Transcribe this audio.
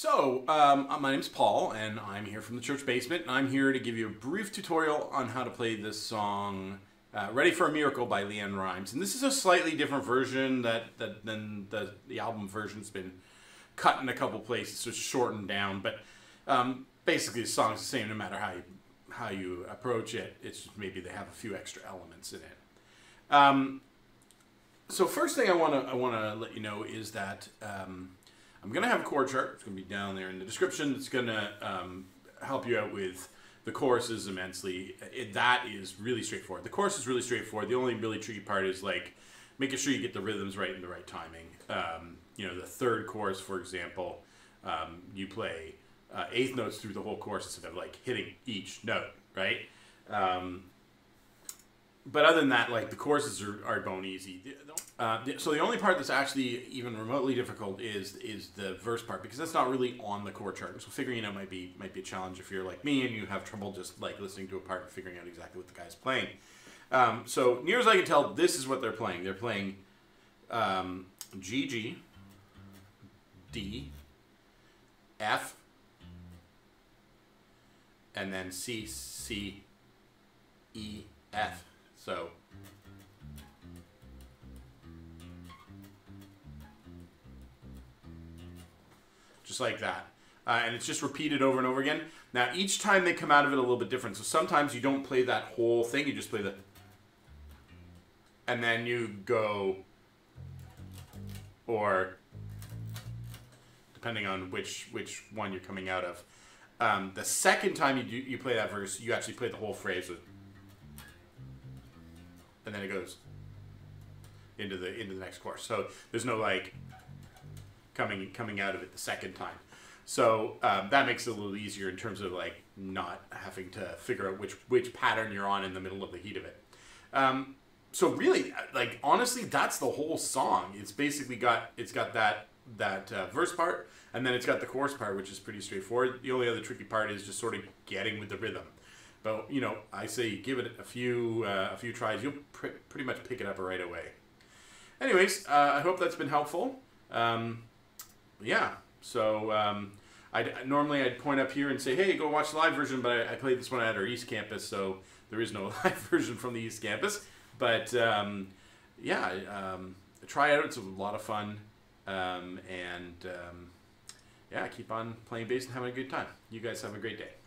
So, um, uh, my name's Paul, and I'm here from the Church Bassment, and I'm here to give you a brief tutorial on how to play this song, uh, "Ready for a Miracle" by LeAnn Rimes. And this is a slightly different version that, that than the the album version's been cut in a couple places, so it's shortened down. But um, basically, the song's the same no matter how you how you approach it. It's just maybe they have a few extra elements in it. Um, so first thing I want to I want to let you know is that. Um, I'm going to have a chord chart. It's going to be down there in the description. It's going to um, help you out with the choruses immensely. It, that is really straightforward. The chorus is really straightforward. The only really tricky part is like making sure you get the rhythms right and the right timing. Um, you know, the third chorus, for example, um, you play uh, eighth notes through the whole chorus instead of like hitting each note, right? Um, but other than that, like the courses are, are bone easy. Uh, so the only part that's actually even remotely difficult is is the verse part because that's not really on the chord chart. So figuring it out might be might be a challenge if you're like me and you have trouble just like listening to a part and figuring out exactly what the guy's playing. Um, so near as I can tell, this is what they're playing. They're playing um, G G D F and then C C E F. So just like that. Uh, and it's just repeated over and over again. Now, each time they come out of it a little bit different. So sometimes you don't play that whole thing, you just play the. And then you go. Or. Depending on which which one you're coming out of. Um, the second time you do, you play that verse, you actually play the whole phrase with. And then it goes into the into the next course. So there's no like coming coming out of it the second time. So um, that makes it a little easier in terms of like not having to figure out which which pattern you're on in the middle of the heat of it. Um, so really, like honestly, that's the whole song. It's basically got it's got that that uh, verse part, and then it's got the chorus part, which is pretty straightforward. The only other tricky part is just sort of getting with the rhythm. But you know, I say give it a few uh, a few tries, you'll pr- pretty much pick it up right away. Anyways, uh, I hope that's been helpful. Um, yeah, so um, I'd, normally I'd point up here and say, hey, go watch the live version, but I, I, played this one at our East Campus, so there is no live version from the East Campus. But um, yeah, um, try it out. It's a lot of fun. Um, and um, yeah, keep on playing bass and having a good time. You guys have a great day.